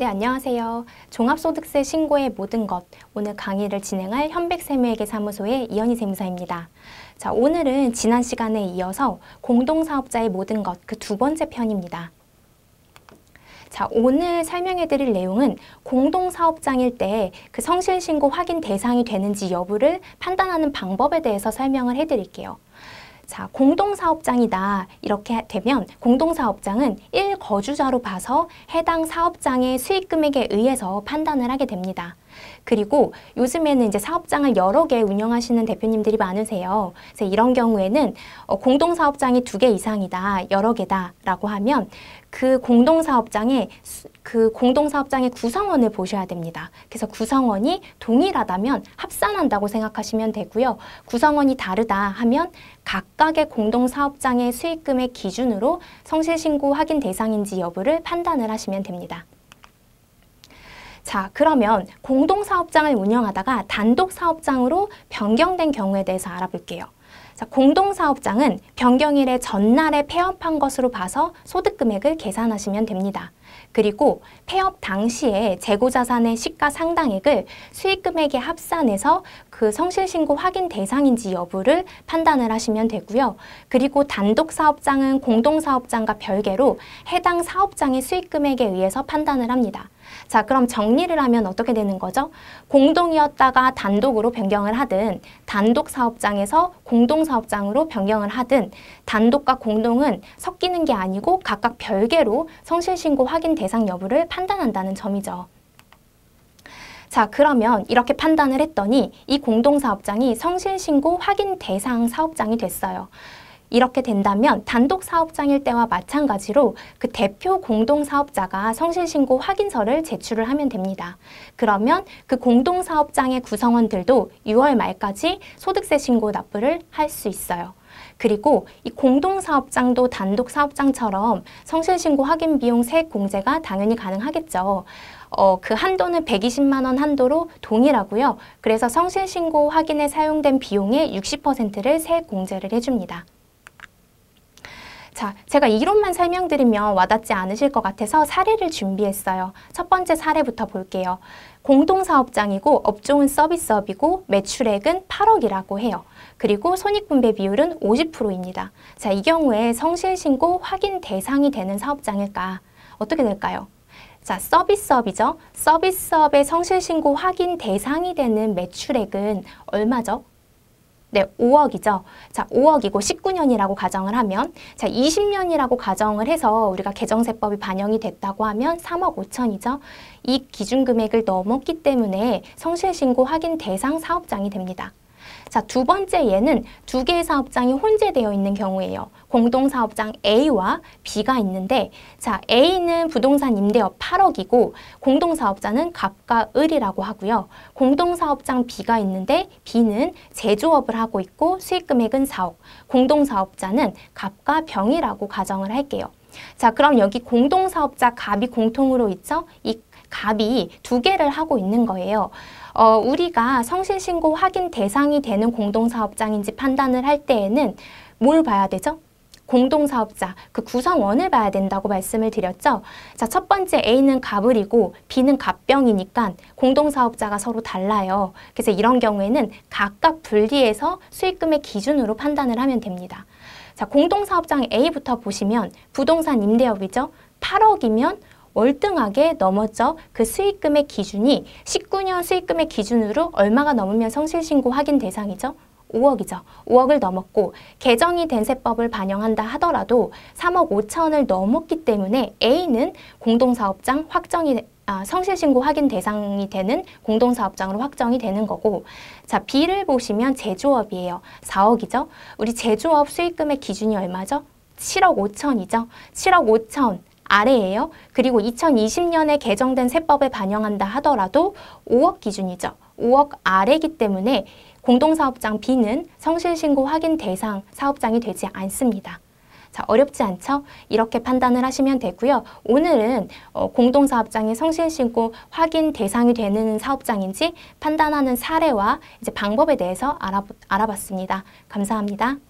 네, 안녕하세요. 종합소득세 신고의 모든 것. 오늘 강의를 진행할 현백세무회계 사무소의 이현희 세무사입니다. 자, 오늘은 지난 시간에 이어서 공동사업자의 모든 것 그 두 번째 편입니다. 자, 오늘 설명해 드릴 내용은 공동사업장일 때 그 성실신고 확인 대상이 되는지 여부를 판단하는 방법에 대해서 설명을 해 드릴게요. 자, 공동사업장이다. 이렇게 되면 공동사업장은 1거주자로 봐서 해당 사업장의 수익금액에 의해서 판단을 하게 됩니다. 그리고 요즘에는 이제 사업장을 여러 개 운영하시는 대표님들이 많으세요. 그래서 이런 경우에는 어, 공동사업장이 두 개 이상이다, 여러 개다라고 하면 그 공동사업장의 그 공동사업장의 구성원을 보셔야 됩니다. 그래서 구성원이 동일하다면 합산한다고 생각하시면 되고요. 구성원이 다르다 하면 각각의 공동사업장의 수익금액 기준으로 성실신고 확인 대상인지 여부를 판단을 하시면 됩니다. 자, 그러면 공동사업장을 운영하다가 단독 사업장으로 변경된 경우에 대해서 알아볼게요. 자, 공동사업장은 변경일의 전날에 폐업한 것으로 봐서 소득금액을 계산하시면 됩니다. 그리고 폐업 당시에 재고자산의 시가 상당액을 수익금액에 합산해서 그 성실신고 확인 대상인지 여부를 판단을 하시면 되고요. 그리고 단독사업장은 공동사업장과 별개로 해당 사업장의 수익금액에 의해서 판단을 합니다. 자, 그럼 정리를 하면 어떻게 되는 거죠? 공동이었다가 단독으로 변경을 하든 단독 사업장에서 공동 사업장으로 변경을 하든 단독과 공동은 섞이는 게 아니고 각각 별개로 성실신고 확인 대상 여부를 판단한다는 점이죠. 자, 그러면 이렇게 판단을 했더니 이 공동사업장이 성실신고 확인 대상 사업장이 됐어요. 이렇게 된다면 단독 사업장일 때와 마찬가지로 그 대표 공동 사업자가 성실신고 확인서를 제출을 하면 됩니다. 그러면 그 공동 사업장의 구성원들도 6월 말까지 소득세 신고 납부를 할 수 있어요. 그리고 이 공동사업장도 단독사업장처럼 성실신고 확인 비용 세액 공제가 당연히 가능하겠죠. 어, 그 한도는 120만 원 한도로 동일하고요. 그래서 성실신고 확인에 사용된 비용의 60%를 세액 공제를 해줍니다. 자, 제가 이론만 설명드리면 와닿지 않으실 것 같아서 사례를 준비했어요. 첫 번째 사례부터 볼게요. 공동사업장이고 업종은 서비스업이고 매출액은 8억이라고 해요. 그리고 손익분배 비율은 50%입니다. 자, 이 경우에 성실신고 확인 대상이 되는 사업장일까? 어떻게 될까요? 자, 서비스업이죠. 서비스업의 성실신고 확인 대상이 되는 매출액은 얼마죠? 네, 5억이죠. 자, 5억이고 19년이라고 가정을 하면 자, 20년이라고 가정을 해서 우리가 개정세법이 반영이 됐다고 하면 3억 5천이죠. 이 기준 금액을 넘었기 때문에 성실신고 확인 대상 사업장이 됩니다. 자, 두 번째 예는 두 개의 사업장이 혼재되어 있는 경우예요. 공동사업장 A와 B가 있는데 자, A는 부동산 임대업 8억이고 공동사업자는 갑과 을이라고 하고요. 공동사업장 B가 있는데 B는 제조업을 하고 있고 수익금액은 4억. 공동사업자는 갑과 병이라고 가정을 할게요. 자, 그럼 여기 공동사업자 갑이 공통으로 있죠? 이 갑이 두 개를 하고 있는 거예요. 어, 우리가 성실신고 확인 대상이 되는 공동사업장인지 판단을 할 때에는 뭘 봐야 되죠? 공동사업자, 그 구성원을 봐야 된다고 말씀을 드렸죠. 자, 첫 번째 A는 갑을이고 B는 갑병이니까 공동사업자가 서로 달라요. 그래서 이런 경우에는 각각 분리해서 수익금의 기준으로 판단을 하면 됩니다. 자, 공동사업장 A부터 보시면 부동산 임대업이죠. 8억이면 월등하게 넘었죠. 그 수익금의 기준이 19년 수익금의 기준으로 얼마가 넘으면 성실신고 확인 대상이죠? 5억이죠. 5억을 넘었고 개정이 된 세법을 반영한다 하더라도 3억 5천을 넘었기 때문에 A는 공동사업장 확정이 아, 성실신고 확인 대상이 되는 공동사업장으로 확정이 되는 거고 자 B를 보시면 제조업이에요. 4억이죠. 우리 제조업 수익금의 기준이 얼마죠? 7억 5천이죠. 7억 5천 아래예요. 그리고 2020년에 개정된 세법에 반영한다 하더라도 5억 기준이죠. 5억 아래기 때문에 공동사업장 B는 성실신고 확인 대상 사업장이 되지 않습니다. 자, 어렵지 않죠? 이렇게 판단을 하시면 되고요. 오늘은 어, 공동사업장이 성실신고 확인 대상이 되는 사업장인지 판단하는 사례와 이제 방법에 대해서 알아봤습니다. 감사합니다.